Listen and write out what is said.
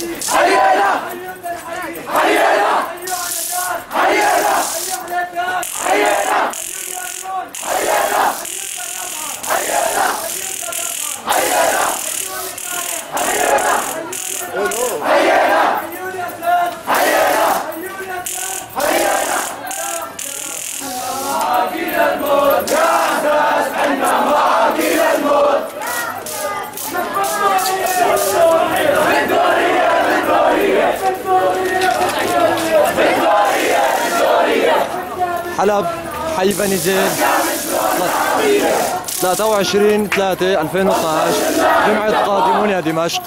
حيينا حيينا حيينا حيينا حيينا حيينا حيينا حيينا حيينا حيينا حيينا ماكل الموت يا ساس عنا ماكل الموت حلب حي بني زيد 23 3 2012 جمعة قادمون يا دمشق.